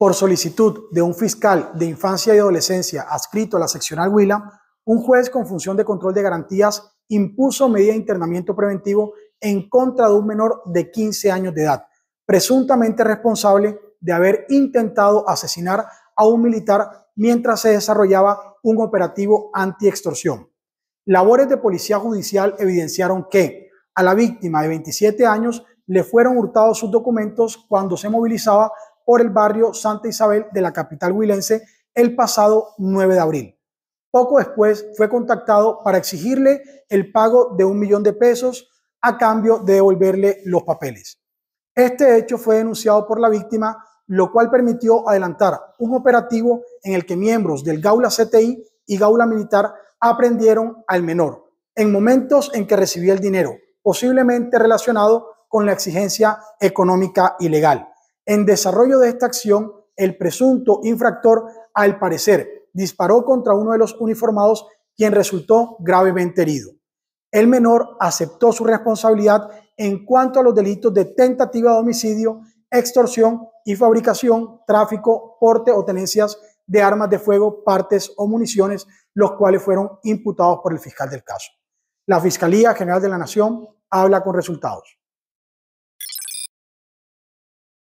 Por solicitud de un fiscal de infancia y adolescencia adscrito a la seccional Huila, un juez con función de control de garantías impuso medida de internamiento preventivo en contra de un menor de 15 años de edad, presuntamente responsable de haber intentado asesinar a un militar mientras se desarrollaba un operativo anti-extorsión. Labores de policía judicial evidenciaron que a la víctima de 27 años le fueron hurtados sus documentos cuando se movilizaba por el barrio Santa Isabel de la capital huilense el pasado 9 de abril. Poco después fue contactado para exigirle el pago de un millón de pesos a cambio de devolverle los papeles. Este hecho fue denunciado por la víctima, lo cual permitió adelantar un operativo en el que miembros del Gaula CTI y Gaula Militar aprendieron al menor en momentos en que recibía el dinero, posiblemente relacionado con la exigencia económica ilegal. En desarrollo de esta acción, el presunto infractor, al parecer, disparó contra uno de los uniformados, quien resultó gravemente herido. El menor aceptó su responsabilidad en cuanto a los delitos de tentativa de homicidio, extorsión y fabricación, tráfico, porte o tenencias de armas de fuego, partes o municiones, los cuales fueron imputados por el fiscal del caso. La Fiscalía General de la Nación habla con resultados.